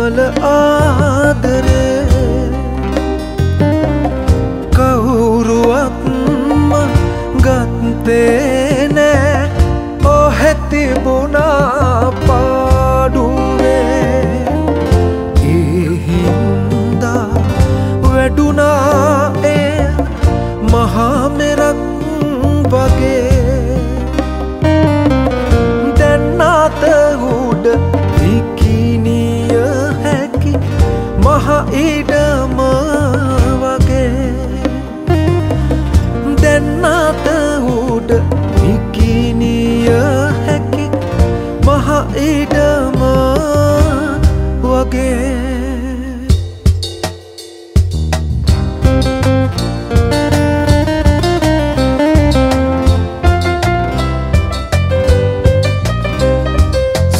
නිමල ආදරේ කවුරුවත්ම ගත්තේ ඉඩම වගේ. දැන්නාත උඩ විකිනිය හැකි මහ ඉඩම වගේ.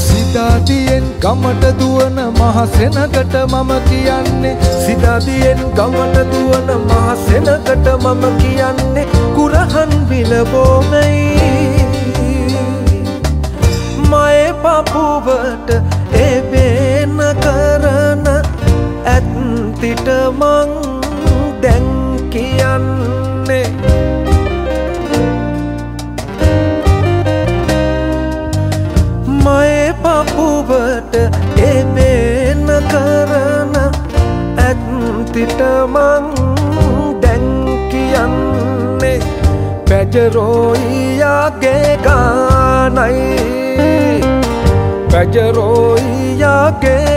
සිදාතියෙන් ගමට දුවන මහසෙනකට මම කියන්නේ. සිදාතියෙන් ගමට දුවන මහසෙනකට මම කියන්නේ. කුරහන් විලබෝමයි මය පපුවට එබේන කරන ඇත්තිට මං දැන් කියන්නේ. මයේ පපුවට ඇත්තිට මං දැන් කියන්නේ පැජරෝයියාගේ ගානයි. පැජරෝයියාගේ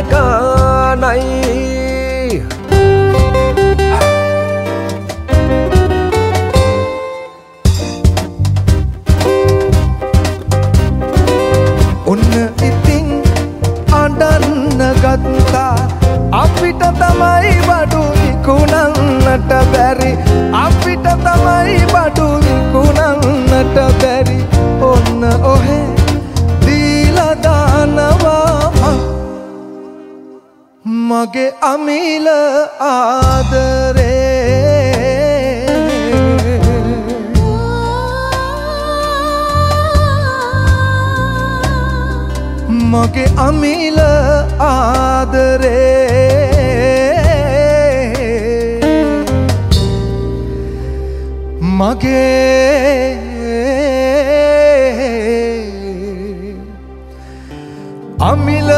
බැරි අපිට තමයි බඩු විකුණන්නට බැරි. ඔන්න ඔහෙ දීලදානවා මගේ අමිල ආදරේ. මගේ අමිල ආදරේ. මගේ අමිල